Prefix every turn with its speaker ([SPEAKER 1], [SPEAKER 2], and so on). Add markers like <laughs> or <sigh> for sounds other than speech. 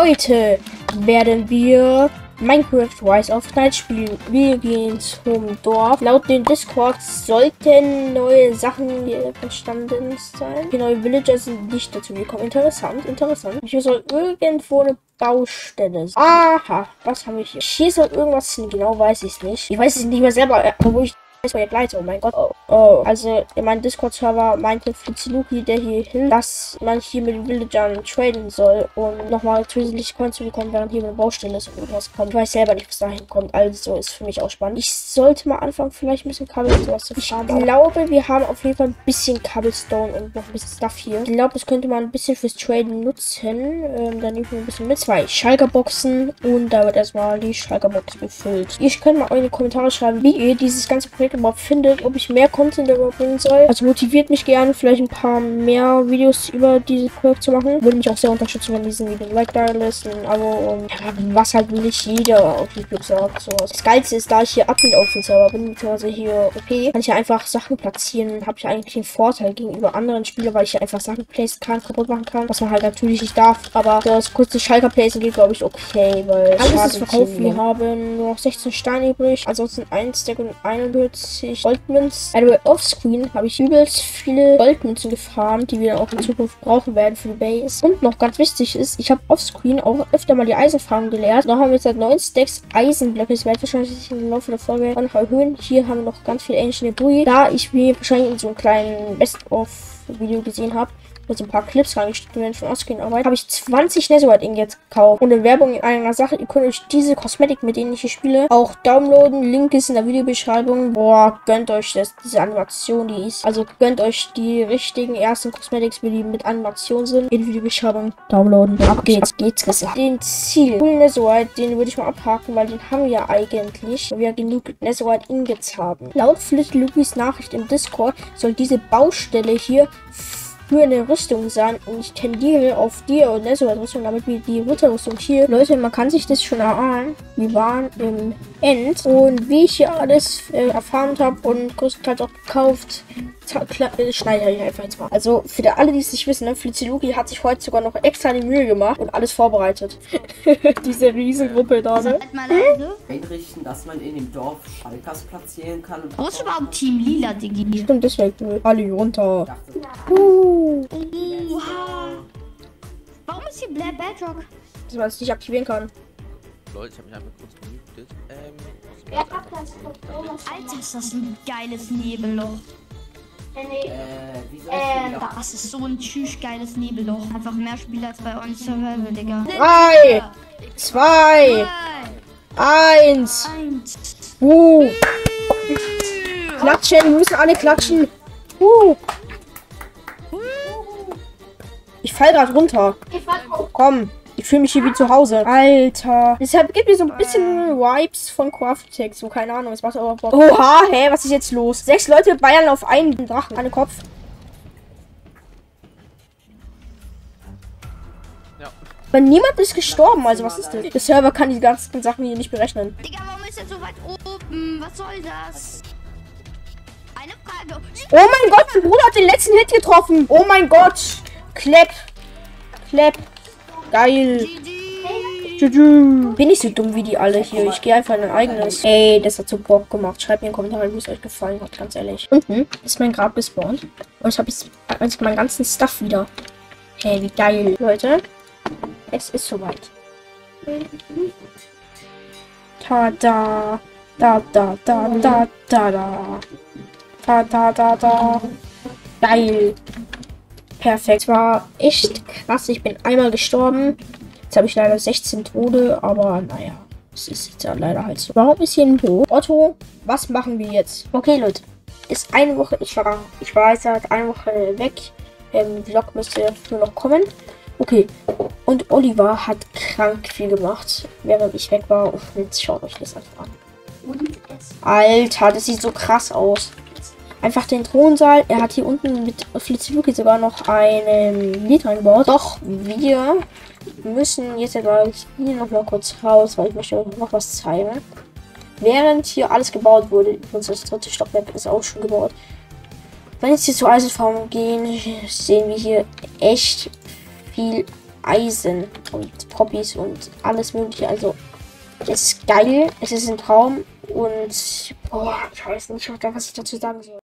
[SPEAKER 1] Heute werden wir Minecraft Rise of Night spielen. Wir gehen zum Dorf. Laut dem Discord sollten neue Sachen entstanden sein. Die neuen Villager sind nicht dazu gekommen. Interessant, interessant. Hier soll irgendwo eine Baustelle sein. Aha, was haben wir hier? Hier soll irgendwas hin. Genau weiß ich es nicht. Ich weiß es nicht mehr selber, obwohl ich Projekt leite. Oh mein Gott. Oh, oh. Also in meinem Discord-Server meinte Flitziluki, der hier hilft, dass man hier mit den Villagern traden soll, um nochmal zusätzliche Coins zu bekommen, während hier eine Baustelle ist und irgendwas kommt. Ich weiß selber nicht, was dahin kommt. Also ist für mich auch spannend. Ich sollte mal anfangen, vielleicht ein bisschen Kabel zu fahren. Ich glaube, wir haben auf jeden Fall ein bisschen Cobblestone und noch ein bisschen Stuff hier. Ich glaube, das könnte man ein bisschen fürs Traden nutzen. Ähm, dann nehmen wir ein bisschen mit. Zwei Schalker-Boxen und da wird erstmal die Schalker-Box befüllt. Ihr könnt mal eure Kommentare schreiben, wie ihr dieses ganze Projekt Projekt überhaupt findet, ob ich mehr Content darüber bringen soll. Also motiviert mich gerne, vielleicht ein paar mehr Videos über dieses Projekt zu machen. Würde mich auch sehr unterstützen, wenn diesen Video ein Like da lässt, ein Abo und ja, was halt nicht jeder auf YouTube sagt. Sowas. Das Geilste ist, da ich hier Admin auf dem Server bin, beziehungsweise hier OP, kann ich ja einfach Sachen platzieren. Habe ich eigentlich einen Vorteil gegenüber anderen Spielern, weil ich hier einfach Sachen placen kann, kaputt machen kann, was man halt natürlich nicht darf. Aber das kurze Schalker placen geht, glaube ich, okay, weil alles ist verkauft. Wir haben nur noch 16 Steine übrig, ansonsten 1 Stack und 41 50 Goldmünzen. Anyway, offscreen habe ich übelst viele Goldmünzen gefarmt, die wir auch in Zukunft brauchen werden für die Base. Und noch ganz wichtig ist, ich habe offscreen auch öfter mal die Eisenfarm gelehrt. Noch haben wir jetzt seit 9 Stacks Eisenblöcke. Das werde ich wahrscheinlich im Laufe der Folge noch erhöhen. Hier haben wir noch ganz viel Ancient Debris. Da ich mir wahrscheinlich in so einem kleinen Best-of-Video gesehen habe, wo so ein paar Clips reingesteckt werden von Oskin Arbeit, habe ich 20 Netherite Ingots gekauft. Und in Werbung in einer Sache, ihr könnt euch diese Kosmetik, mit denen ich hier spiele, auch downloaden. Link ist in der Videobeschreibung. Boah, gönnt euch das, diese Animation, die ist. Also gönnt euch die richtigen ersten Cosmetics, die mit Animation sind. In der Videobeschreibung downloaden. Ab geht's, geht's gesagt. Den Ziel, Cool Netherite, den würde ich mal abhaken, weil den haben wir ja eigentlich, weil wir genug Netherite Ingots haben. Laut Flit Lukis Nachricht im Discord soll diese Baustelle hier für eine Rüstung sein. Und ich tendiere auf die und Rüstung, damit wir die Ritterrüstung hier. Leute, man kann sich das schon erahnen. Wir waren im End. Und wie ich hier alles äh, erfahren habe und größtenteils auch gekauft, äh, schneide ich einfach jetzt mal. Also für die, alle, die es nicht wissen, ne, Flitziluki hat sich heute sogar noch extra die Mühe gemacht und alles vorbereitet. <laughs> Diese Riesengruppe da, ne?
[SPEAKER 2] Einrichten, dass man in dem Dorf Schalkers platzieren kann.
[SPEAKER 3] Wo ist überhaupt Team Lila, Digi?
[SPEAKER 1] Stimmt, das wäre cool. Alle runter. Uh.
[SPEAKER 3] Warum ist hier Black Bedrock?
[SPEAKER 1] Dass man es nicht aktivieren kann.
[SPEAKER 4] Leute, ich habe mich einfach kurz gemutet. Ähm,
[SPEAKER 3] ja, Alter, ist das ein geiles Nebelloch. Äh, äh, das ist so ein tschüss geiles Nebelloch. Einfach mehr Spieler als bei uns Survival, Digga.
[SPEAKER 1] Drei, zwei, eins. eins. Uh. Klatschen, wir müssen alle klatschen. Uh. Fall gerade runter. Komm. Ich fühle mich hier wie zu Hause. Alter. Deshalb gibt mir so ein bisschen Vibes von Craftec. So, keine Ahnung. Es macht aber Bock. Oha, hä? Was ist jetzt los? Sechs Leute beiern auf einen Drachen. Einen Kopf. Ja. Aber niemand ist gestorben. Also, was ist das? Der Server kann die ganzen Sachen hier nicht berechnen.
[SPEAKER 3] Digga, warum ist er so weit oben? Was soll das?
[SPEAKER 1] Eine Frage. Oh mein Gott, mein Bruder hat den letzten Hit getroffen. Oh mein Gott. Klepp. Klepp. Geil. Bin ich so dumm wie die alle hier? Ich gehe einfach in ein eigenes. Ey, das hat so Bock gemacht. Schreibt mir in den Kommentaren, wie es euch gefallen hat, ganz ehrlich. Unten ist mein Grab gespawnt. Und ich habe jetzt also meinen ganzen Stuff wieder. Hey, wie geil. Leute, es ist soweit. Tada. Da, da, da, da, da, da. Da, da, da, da. Geil. Perfekt. War echt krass. Ich bin einmal gestorben. Jetzt habe ich leider 16 Tode, aber naja. Es ist jetzt ja leider halt so. Warum ist hier ein Bo? Otto, was machen wir jetzt? Okay, Leute. Ist eine Woche. Ich war, ich war seit einer Woche weg. Ähm, Vlog müsste nur noch kommen. Okay. Und Oliver hat krank viel gemacht, während ich weg war. Und jetzt schaut euch das einfach an. Alter, das sieht so krass aus einfach den Thronsaal. Er hat hier unten mit Flitziluki sogar noch einen Lied reingebaut. Doch wir müssen jetzt gleich hier noch mal kurz raus, weil ich möchte noch was zeigen. Während hier alles gebaut wurde, unser dritte Stockwerk ist auch schon gebaut. Wenn jetzt hier zur Eisenfarm gehen, sehen wir hier echt viel Eisen und Poppies und alles mögliche. Also, es ist geil, es ist ein Traum und boah, ich weiß nicht, was ich dazu sagen soll.